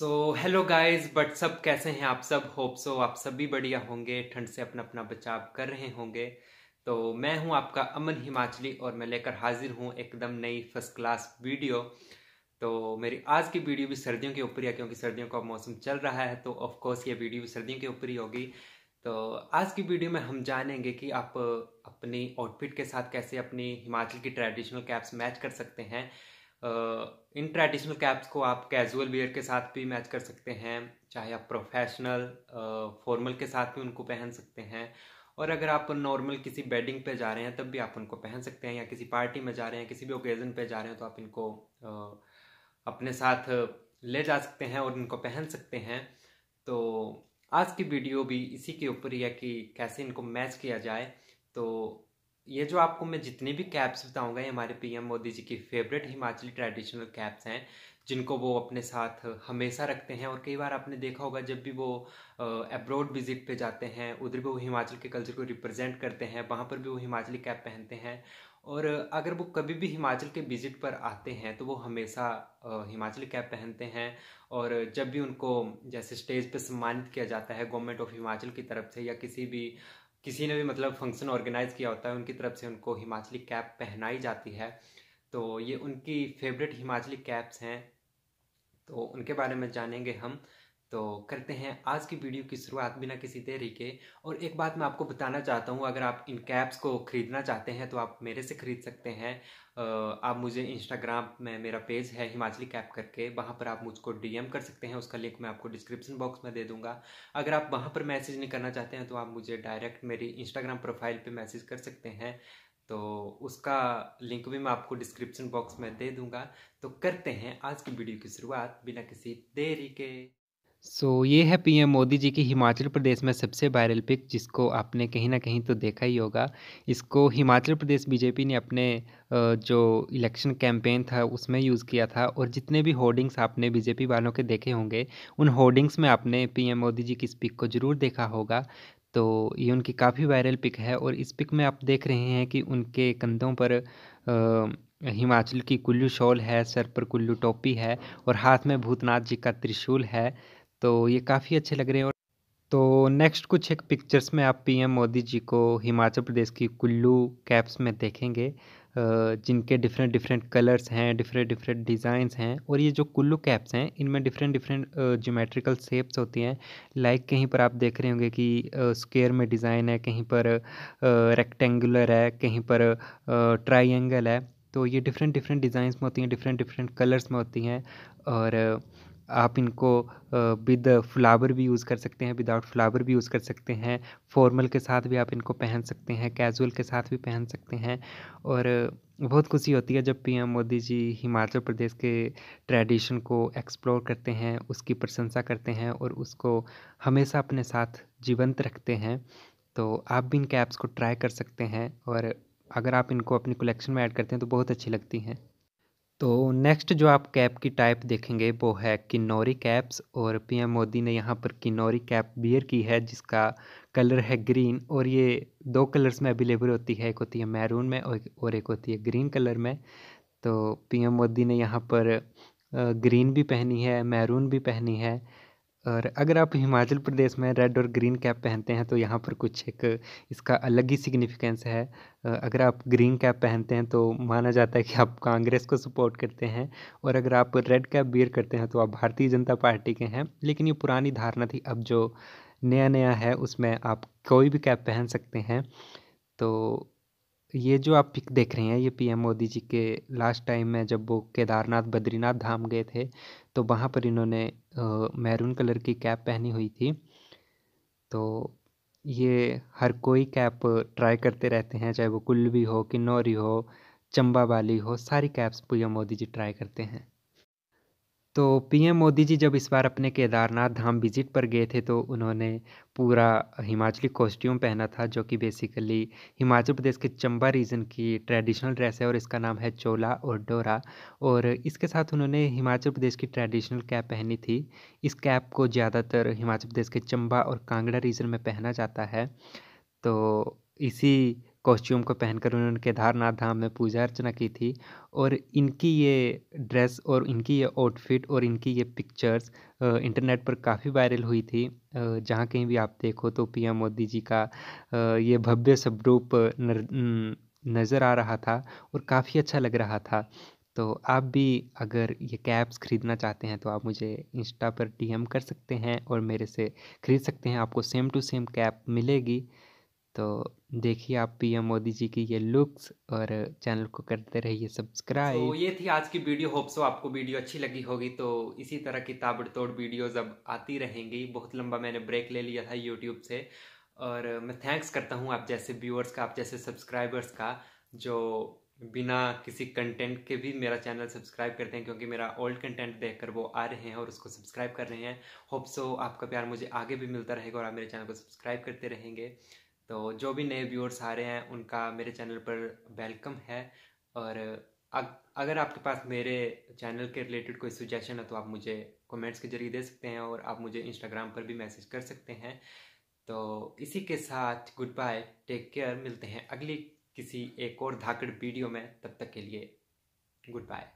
So hello guys but सब कैसे हैं आप सब? होप सो आप सब भी बढ़िया होंगे, ठंड से अपना अपना बचाव कर रहे होंगे। तो मैं हूँ आपका अमन हिमाचली और मैं लेकर हाजिर हूँ एकदम नई फ़र्स्ट क्लास वीडियो तो मेरी आज की वीडियो भी सर्दियों के ऊपर ही है क्योंकि सर्दियों का मौसम चल रहा है तो ऑफ़ कोर्स ये वीडियो भी सर्दियों के ऊपर ही होगी। तो आज की वीडियो में हम जानेंगे कि आप अपनी आउटफिट के साथ कैसे अपनी हिमाचल की ट्रेडिशनल कैप्स मैच कर सकते हैं। इन ट्रेडिशनल कैप्स को आप कैजुअल वेयर के साथ भी मैच कर सकते हैं, चाहे आप प्रोफेशनल फॉर्मल के साथ भी उनको पहन सकते हैं। और अगर आप नॉर्मल किसी बेडिंग पे जा रहे हैं, तब भी आप उनको पहन सकते हैं, या किसी पार्टी में जा रहे हैं, किसी भी ओकेज़न पे जा रहे हैं तो आप इनको अपने साथ ले जा सकते हैं और इनको पहन सकते हैं। तो आज की वीडियो भी इसी के ऊपर ही है कि कैसे इनको मैच किया जाए। तो ये जो आपको मैं जितनी भी कैप्स बताऊँगा, ये हमारे पीएम मोदी जी की फेवरेट हिमाचली ट्रेडिशनल कैप्स हैं, जिनको वो अपने साथ हमेशा रखते हैं। और कई बार आपने देखा होगा, जब भी वो अब्रॉड विज़िट पे जाते हैं, उधर भी वो हिमाचल के कल्चर को रिप्रेजेंट करते हैं, वहाँ पर भी वो हिमाचली कैप पहनते हैं। और अगर वो कभी भी हिमाचल के विज़िट पर आते हैं तो वो हमेशा हिमाचली कैप पहनते हैं। और जब भी उनको, जैसे स्टेज पे सम्मानित किया जाता है गवर्नमेंट ऑफ़ हिमाचल की तरफ़ से, या किसी भी किसी ने भी मतलब फ़ंक्शन ऑर्गेनाइज किया होता है, उनकी तरफ़ से उनको हिमाचली कैप पहनाई जाती है। तो ये उनकी फेवरेट हिमाचली कैप्स हैं। तो उनके बारे में जानेंगे हम। तो करते हैं आज की वीडियो की शुरुआत बिना किसी देरी के। और एक बात मैं आपको बताना चाहता हूँ, अगर आप इन कैप्स को ख़रीदना चाहते हैं तो आप मेरे से ख़रीद सकते हैं। आप मुझे इंस्टाग्राम में मेरा पेज है हिमाचली कैप करके, वहाँ पर आप मुझको डीएम कर सकते हैं, उसका लिंक मैं आपको डिस्क्रिप्शन बॉक्स में दे दूँगा। अगर आप वहाँ पर मैसेज नहीं करना चाहते हैं तो आप मुझे डायरेक्ट मेरी इंस्टाग्राम प्रोफ़ाइल पर मैसेज कर सकते हैं। तो उसका लिंक भी मैं आपको डिस्क्रिप्शन बॉक्स में दे दूँगा। तो करते हैं आज की वीडियो की शुरुआत बिना किसी देरी के। सो so, ये है पीएम मोदी जी की हिमाचल प्रदेश में सबसे वायरल पिक जिसको आपने कहीं ना कहीं तो देखा ही होगा। इसको हिमाचल प्रदेश बीजेपी ने अपने जो इलेक्शन कैंपेन था उसमें यूज़ किया था और जितने भी होर्डिंग्स आपने बीजेपी वालों के देखे होंगे उन होर्डिंग्स में आपने पीएम मोदी जी की इस पिक को ज़रूर देखा होगा। तो ये उनकी काफ़ी वायरल पिक है और इस पिक में आप देख रहे हैं कि उनके कंधों पर आ, हिमाचल की कुल्लू शॉल है सर पर कुल्लू टोपी है और हाथ में भूतनाथ जी का त्रिशूल है। तो ये काफ़ी अच्छे लग रहे हैं और तो नेक्स्ट कुछ एक पिक्चर्स में आप पीएम मोदी जी को हिमाचल प्रदेश की कुल्लू कैप्स में देखेंगे जिनके डिफरेंट डिफरेंट कलर्स हैं डिफरेंट डिफरेंट डिज़ाइंस हैं और ये जो कुल्लू कैप्स हैं, इनमें डिफरेंट डिफरेंट जोमेट्रिकल शेप्स होती हैं। लाइक कहीं पर आप देख रहे होंगे कि स्क्वेयर में डिज़ाइन है, कहीं पर रेक्टेंगुलर है, कहीं पर ट्राइंगल है। तो ये डिफरेंट डिफरेंट डिज़ाइंस में होती हैं डिफरेंट डिफरेंट कलर्स में होती हैं और आप इनको विद फ्लावर भी यूज़ कर सकते हैं, विदाउट फ्लावर भी यूज़ कर सकते हैं। फॉर्मल के साथ भी आप इनको पहन सकते हैं, कैजुअल के साथ भी पहन सकते हैं। और बहुत खुशी होती है जब पीएम मोदी जी हिमाचल प्रदेश के ट्रेडिशन को एक्सप्लोर करते हैं, उसकी प्रशंसा करते हैं और उसको हमेशा अपने साथ जीवंत रखते हैं। तो आप भी इन कैप्स को ट्राई कर सकते हैं और अगर आप इनको अपनी कलेक्शन में ऐड करते हैं तो बहुत अच्छी लगती हैं। तो नेक्स्ट जो आप कैप की टाइप देखेंगे, वो है किन्नौरी कैप्स और पीएम मोदी ने यहाँ पर किन्नौरी कैप बियर की है, जिसका कलर है ग्रीन और ये दो कलर्स में अवेलेबल होती है, एक होती है मैरून में और एक होती है ग्रीन कलर में। तो पीएम मोदी ने यहाँ पर ग्रीन भी पहनी है मैरून भी पहनी है और अगर आप हिमाचल प्रदेश में रेड और ग्रीन कैप पहनते हैं तो यहाँ पर कुछ एक इसका अलग ही सिग्निफिकेंस है। अगर आप ग्रीन कैप पहनते हैं तो माना जाता है कि आप कांग्रेस को सपोर्ट करते हैं और अगर आप रेड कैप बियर करते हैं तो आप भारतीय जनता पार्टी के हैं। लेकिन ये पुरानी धारणा थी, अब जो नया नया है, उसमें आप कोई भी कैप पहन सकते हैं। तो ये जो आप पिक देख रहे हैं, ये पीएम मोदी जी के लास्ट टाइम में जब वो केदारनाथ बद्रीनाथ धाम गए थे तो वहाँ पर इन्होंने मैरून कलर की कैप पहनी हुई थी। तो ये हर कोई कैप ट्राई करते रहते हैं, चाहे वो कुल्लवी हो, किन्नौरी हो चंबा वाली हो, सारी caps PM Modi ji try करते हैं। तो पीएम मोदी जी जब इस बार अपने केदारनाथ धाम विज़िट पर गए थे तो उन्होंने पूरा हिमाचली कॉस्ट्यूम पहना था, जो कि बेसिकली हिमाचल प्रदेश के चंबा रीजन की ट्रेडिशनल ड्रेस है और इसका नाम है चोला और डोरा। और इसके साथ उन्होंने हिमाचल प्रदेश की ट्रेडिशनल कैप पहनी थी। इस कैप को ज़्यादातर हिमाचल प्रदेश के चंबा और कांगड़ा रीजन में पहना जाता है। तो इसी कॉस्ट्यूम को पहनकर उन्होंने केदारनाथ धाम में पूजा अर्चना की थी और इनकी ये ड्रेस और इनकी ये आउटफिट और इनकी ये पिक्चर्स इंटरनेट पर काफ़ी वायरल हुई थी। जहाँ कहीं भी आप देखो तो पीएम मोदी जी का ये भव्य स्वरूप नज़र आ रहा था और काफ़ी अच्छा लग रहा था। तो आप भी अगर ये कैप्स ख़रीदना चाहते हैं तो आप मुझे इंस्टा पर डीएम कर सकते हैं और मेरे से ख़रीद सकते हैं। आपको सेम टू सेम कैप मिलेगी। तो देखिए आप पीएम मोदी जी की ये लुक्स और चैनल को करते रहिए सब्सक्राइब। तो ये थी आज की वीडियो होप सो आपको वीडियो अच्छी लगी होगी। तो इसी तरह की ताबड़तोड़ वीडियोज़ अब आती रहेंगी। बहुत लंबा मैंने ब्रेक ले लिया था यूट्यूब से। और मैं थैंक्स करता हूँ आप जैसे व्यूअर्स का आप जैसे सब्सक्राइबर्स का जो बिना किसी कंटेंट के भी मेरा चैनल सब्सक्राइब करते हैं क्योंकि मेरा ओल्ड कंटेंट देखकर वो आ रहे हैं और उसको सब्सक्राइब कर रहे हैं। होप सो आपका प्यार मुझे आगे भी मिलता रहेगा और आप मेरे चैनल को सब्सक्राइब करते रहेंगे। तो जो भी नए व्यूअर्स आ रहे हैं उनका मेरे चैनल पर वेलकम है। और अग, अगर आपके पास मेरे चैनल के रिलेटेड कोई सुजेशन है तो आप मुझे कमेंट्स के ज़रिए दे सकते हैं और आप मुझे इंस्टाग्राम पर भी मैसेज कर सकते हैं। तो इसी के साथ गुड बाय टेक केयर मिलते हैं अगली किसी एक और धाकड़ वीडियो में। तब तक के लिए गुड बाय